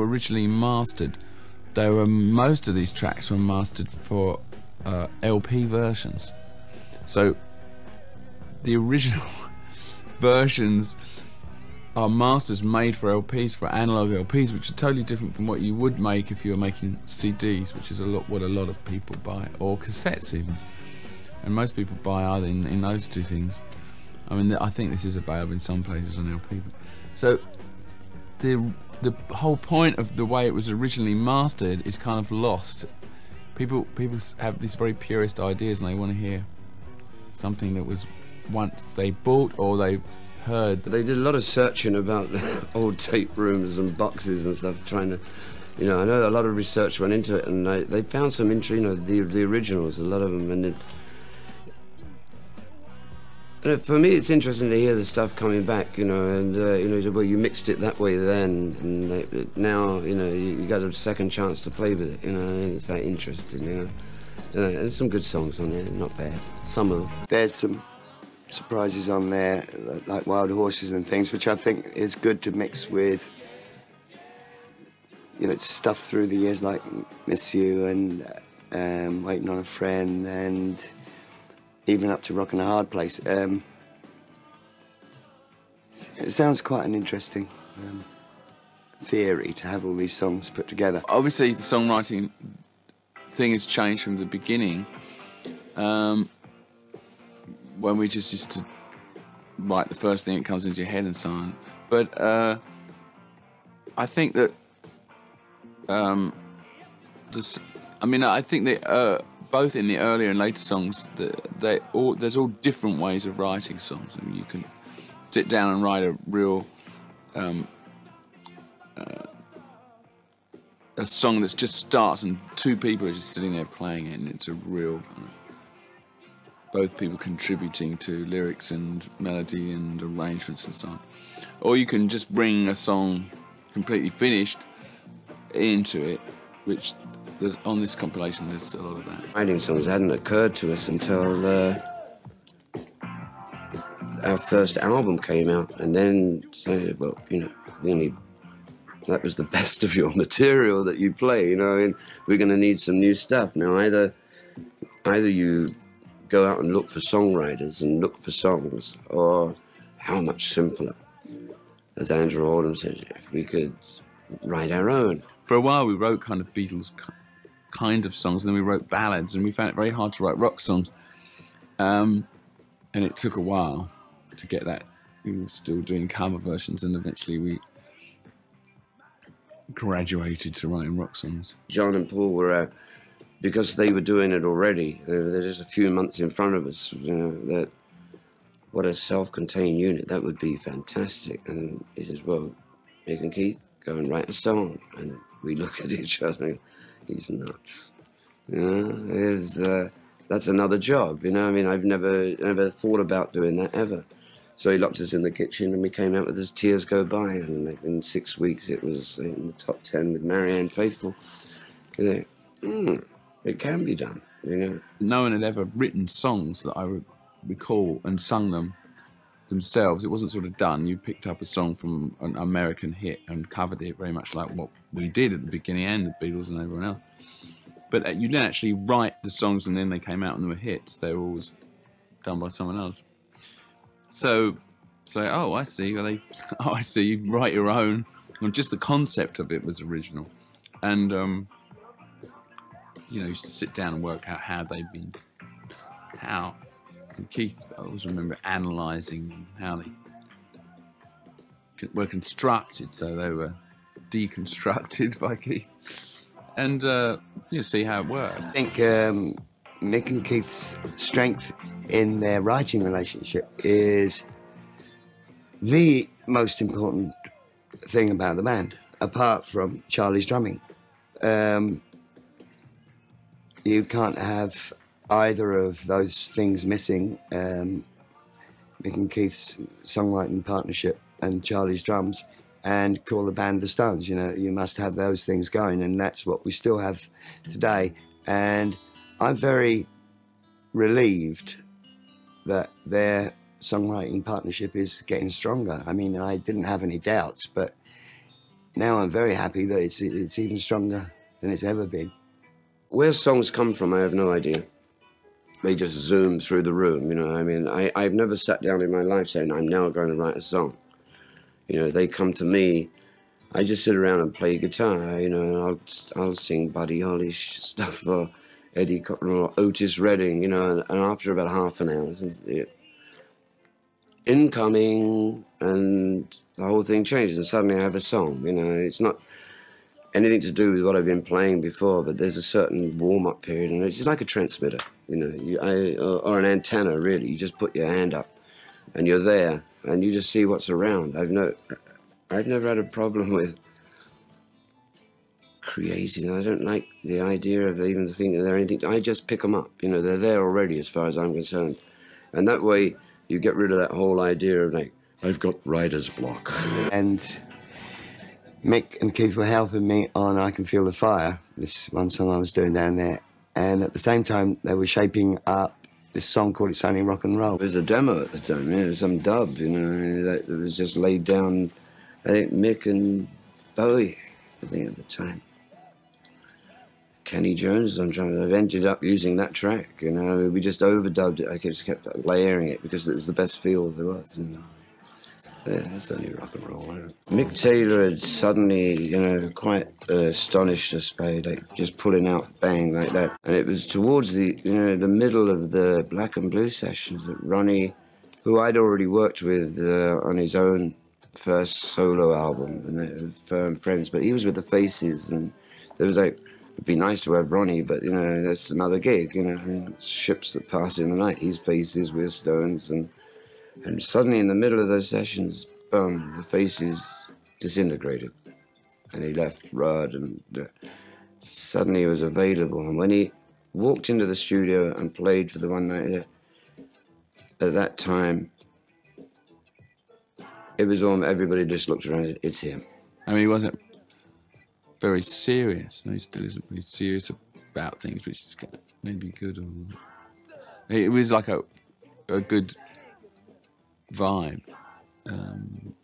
originally mastered, they were most of these tracks were mastered for uh, LP versions. So the original versions are masters made for LPs, for analog LPs, which are totally different from what you would make if you were making CDs, which is a lot what a lot of people buy, or cassettes even. And most people buy either in, in those two things. I mean, I think this is available in some places on LP. So the the whole point of the way it was originally mastered is kind of lost. People people have these very purist ideas, and they want to hear something that was once they bought or they heard. They did a lot of searching about old tape rooms and boxes and stuff, trying to, you know, I know a lot of research went into it, and they, they found some, int- you know, the the originals, a lot of them, and it, but for me, it's interesting to hear the stuff coming back, you know, and uh, you know, well, you mixed it that way then, and now, you know, you, you, got a second chance to play with it, you know, and it's that interesting, you know. Uh, there's some good songs on there, not bad. Some of them. There's some surprises on there, like Wild Horses and things, which I think is good to mix with, you know, stuff through the years like Miss You and um, Waiting on a Friend and even up to Rock and a Hard Place. Um, it sounds quite an interesting um, theory to have all these songs put together. Obviously, the songwriting thing has changed from the beginning. Um, when we just used to write the first thing that comes into your head and so on. But uh, I think that um, this, I mean, I think that uh, both in the earlier and later songs, they all there's all different ways of writing songs. I mean, you can sit down and write a real um, uh, a song that just starts and two people are just sitting there playing it, and it's a real kind of both people contributing to lyrics and melody and arrangements and so on. Or you can just bring a song completely finished into it, which there's on this compilation. There's a lot of that. Writing songs hadn't occurred to us until uh, our first album came out, and then said, "Well, you know, we need." That was the best of your material that you play, you know, and we're going to need some new stuff. Now, either either you go out and look for songwriters and look for songs, or how much simpler, as Andrew Oldham said, if we could write our own. For a while, we wrote kind of Beatles kind of songs, and then we wrote ballads, and we found it very hard to write rock songs. Um, and it took a while to get that. We were still doing cover versions, and eventually we graduated to writing rock songs. John and Paul were, uh, because they were doing it already, they were just a few months in front of us. You know, that what a self-contained unit that would be fantastic. And he says, "Well, Mick and Keith, go and write a song." And we look at each other he's nuts. You know, is uh, that's another job. You know, I mean, I've never never thought about doing that ever. So he locked us in the kitchen, and we came out with "As Tears Go By," and in six weeks it was in the top ten with Marianne Faithfull. You know, mm, it can be done. You know, no one had ever written songs that I recall and sung them themselves. It wasn't sort of done. You picked up a song from an American hit and covered it very much like what we did at the beginning and the Beatles and everyone else. But uh, you didn't actually write the songs and then they came out and they were hits. They were always done by someone else. So, so oh, I see. Well, they, oh, I see. You write your own. And just the concept of it was original, and um, you know, used to sit down and work out how they've been, how and Keith, I always remember analysing how they were constructed. So they were deconstructed by Keith, and uh, you see how it worked. I think um, Mick and Keith's strength in their writing relationship is the most important thing about the band, apart from Charlie's drumming. Um, you can't have either of those things missing, um, Mick and Keith's songwriting partnership and Charlie's drums, and call the band the Stones. You know, you must have those things going, and that's what we still have today. And I'm very relieved that their songwriting partnership is getting stronger. I mean, I didn't have any doubts, but now I'm very happy that it's it's even stronger than it's ever been. Where songs come from, I have no idea. They just zoom through the room, you know. I mean, I, I've never sat down in my life saying, I'm now going to write a song. You know, they come to me. I just sit around and play guitar, you know, I'll, I'll sing Buddy Holly stuff or Eddie Cochran or Otis Redding, you know, and, after about half an hour, incoming, and the whole thing changes, and suddenly I have a song, you know. It's not anything to do with what I've been playing before, but there's a certain warm up period, and it's like a transmitter, you know, you, or, uh, or, an antenna, really. You just put your hand up, and you're there, and you just see what's around. I've no, I've never had a problem with creating. I don't like the idea of even thinking they're anything. I just pick them up, you know, they're there already as far as I'm concerned, and that way you get rid of that whole idea of like I've got writer's block. And Mick and Keith were helping me on I Can Feel the Fire, this one song I was doing down there. And at the same time, they were shaping up this song called It's Only Rock and Roll. It was a demo at the time, it was some dub, you know, it was just laid down, I think Mick and Bowie, I think at the time. Kenny Jones on drums. I've ended up using that track, you know. We just overdubbed it. I just kept layering it because it was the best feel there was. You know. That's only rock and roll. Mick Taylor had suddenly, you know, quite uh, astonished us by like just pulling out bang like that. And it was towards the, you know, the middle of the Black and Blue sessions that Ronnie, who I'd already worked with uh, on his own first solo album, and Firm Friends, but he was with the Faces, and it was like, it'd be nice to have Ronnie, but you know, that's another gig, you know, I mean, ships that pass in the night. He's Faces, we're Stones, and and suddenly, in the middle of those sessions, boom, the faces disintegrated. And he left Rod, and uh, suddenly he was available. And when he walked into the studio and played for the one night, uh, at that time, it was all, everybody just looked around, it's him. I mean, he wasn't very serious. he still isn't really serious about things, which is maybe good. Or, it was like a, a good vibe um,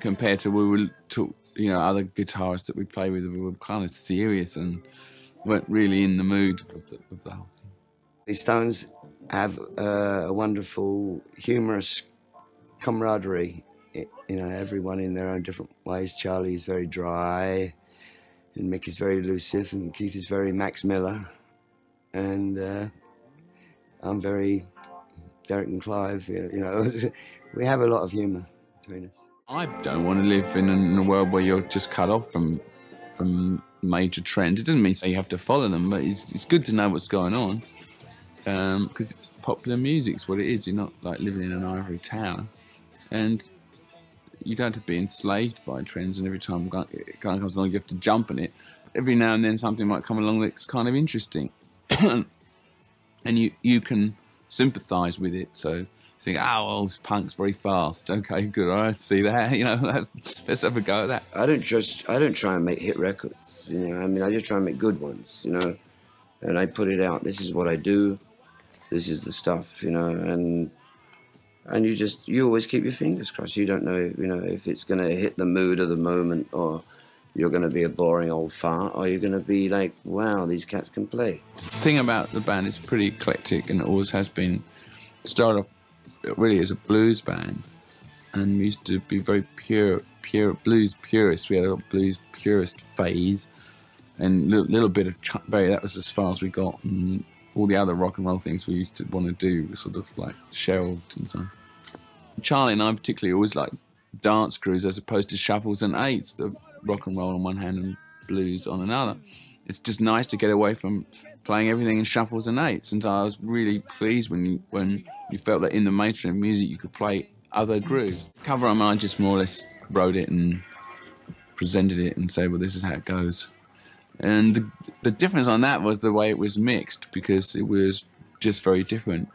compared to we were to you know other guitarists that we play with we were kind of serious and weren't really in the mood of the, of the whole thing. The Stones have a wonderful humorous camaraderie. You know, everyone in their own different ways. Charlie is very dry, and Mick is very elusive, and Keith is very Max Miller, and uh, I'm very Derek and Clive. You know, we have a lot of humour between us. I don't want to live in a, world where you're just cut off from from major trends. It doesn't mean you have to follow them, but it's, it's good to know what's going on because um, it's popular music's what it is. You're not like living in an ivory tower, and you don't have to be enslaved by trends. And every time of comes along, you have to jump on it. Every now and then, something might come along that's kind of interesting, and you you can sympathise with it. So think, oh, well, punk's very fast. Okay, good. I see that. You know, let's have a go at that. I don't just, I don't try and make hit records. You know, I mean, I just try and make good ones. You know, and I put it out. This is what I do. This is the stuff. You know, and and you just, you always keep your fingers crossed. You don't know, you know, if it's going to hit the mood of the moment or you're going to be a boring old fart or you're going to be like, wow, these cats can play. The thing about the band is pretty eclectic and it always has been. Started off really as a blues band and we used to be very pure, pure blues purists. We had a blues purist phase and a little, little, bit of Chuck Berry, that was as far as we got. And all the other rock and roll things we used to want to do sort of like shelved and so on. Charlie and I particularly always like dance crews as opposed to shuffles and eights rock and roll on one hand and blues on another. It's just nice to get away from playing everything in shuffles and eights. And so I was really pleased when you when you felt that in the mainstream music you could play other grooves. Cover on I just more or less wrote it and presented it and said, well, this is how it goes. And the, the difference on that was the way it was mixed because it was just very different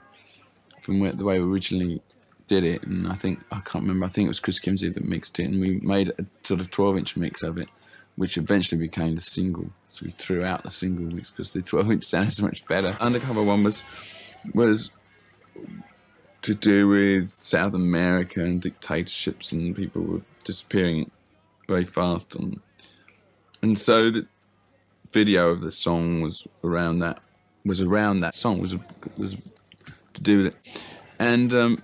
from the way originally did it, and I think I can't remember. I think it was Chris Kimsey that mixed it, and we made a sort of 12-inch mix of it, which eventually became the single. So we threw out the single mix because the 12-inch sounded so much better. Undercover one was was to do with South America and dictatorships, and people were disappearing very fast, and and so the video of the song was around that was around that song was was to do with it, and um,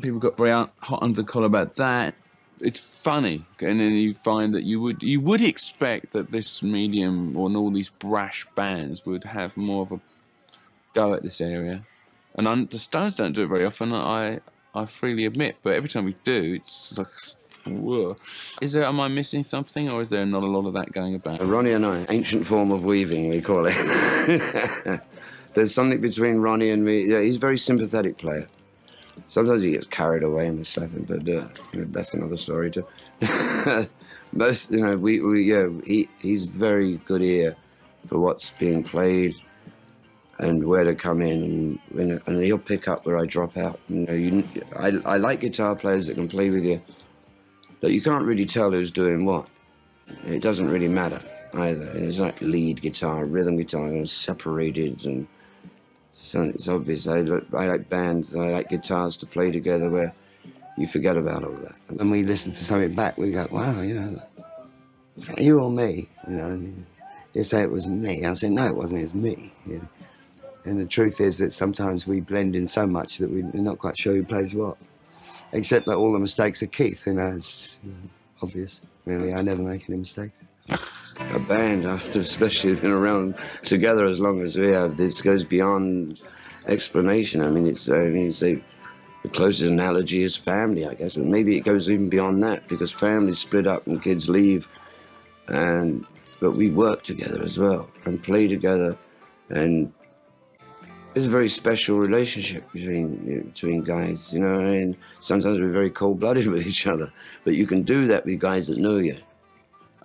people got very hot under the collar about that. It's funny, and then you find that you would you would expect that this medium or all these brash bands would have more of a go at this area, and I'm, the Stones don't do it very often. I I freely admit, but every time we do, it's like. Whoa. Is there? Am I missing something, or is there not a lot of that going about? Ronnie and I, ancient form of weaving, we call it. There's something between Ronnie and me. Yeah, he's a very sympathetic player. Sometimes he gets carried away in the slapping, but uh, that's another story too. Most, you know, we, we yeah, he, he's very good ear for what's being played and where to come in, and, and he'll pick up where I drop out. You know, you, I, I like guitar players that can play with you, but you can't really tell who's doing what. It doesn't really matter either. It's like lead guitar, rhythm guitar, separated and so it's obvious. I, I like bands and I like guitars to play together where you forget about all that. And when we listen to something back, we go, wow, you know, is that you or me? You know, you say it was me. I say, no, it wasn't, it was me. You know? And the truth is that sometimes we blend in so much that we're not quite sure who plays what. Except that all the mistakes are Keith, you know, it's you know, obvious. Really, I never make any mistakes a band, after especially been around together as long as we have, this goes beyond explanation. I mean, it's, I mean, say the closest analogy is family, I guess, but maybe it goes even beyond that because families split up and kids leave, and but we work together as well and play together, and it's a very special relationship between between guys, you know. And sometimes we're very cold blooded with each other, but you can do that with guys that know you.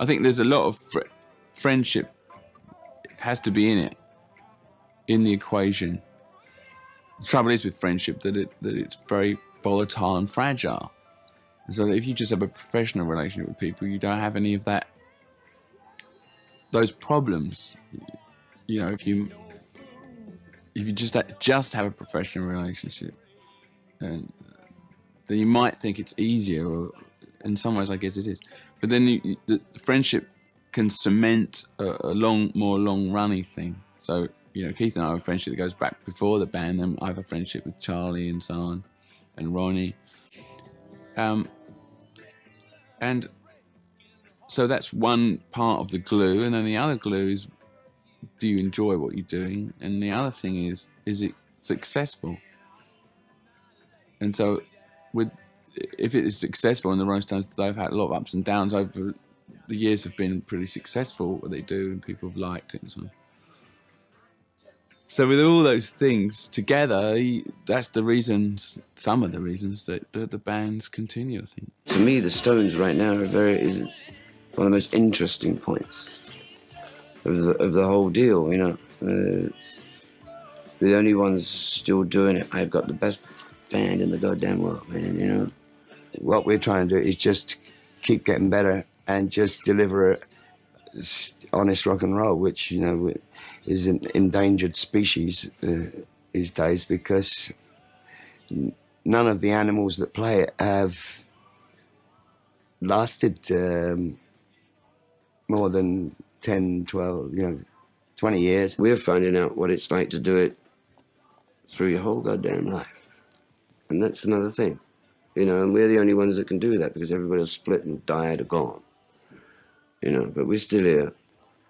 I think there's a lot of fr- friendship has to be in it, in the equation. The trouble is with friendship that it that it's very volatile and fragile. And so if you just have a professional relationship with people, you don't have any of that those problems. You know, if you if you just just have a professional relationship, and then you might think it's easier, or in some ways, I guess it is. But then you, the friendship can cement a, a long, more long-running thing. So you know, Keith and I have a friendship that goes back before the band. And I have a friendship with Charlie and so on, and Ronnie. Um, and so that's one part of the glue, and then the other glue is, do you enjoy what you're doing? And the other thing is, is it successful? And so, with if it is successful, and the Rolling Stones, they've had a lot of ups and downs over the years, have been pretty successful what they do, and people have liked it and so on. So with all those things together, that's the reasons, some of the reasons that the, bands continue. I think. To me, the Stones right now are very is one of the most interesting points of the of the whole deal. You know, the only ones still doing it. I've got the best band in the goddamn world, man. You know, what we're trying to do is just keep getting better and just deliver honest rock and roll, which you know is an endangered species uh, these days because none of the animals that play it have lasted um, more than 10, 12, you know, 20 years. We're finding out what it's like to do it through your whole goddamn life. And that's another thing. You know, and we're the only ones that can do that because everybody split and died or gone. You know, but we're still here.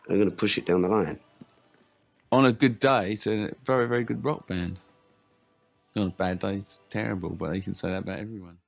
I'm going to push it down the line. On a good day, it's a very, very good rock band. On a bad day, it's terrible, but you can say that about everyone.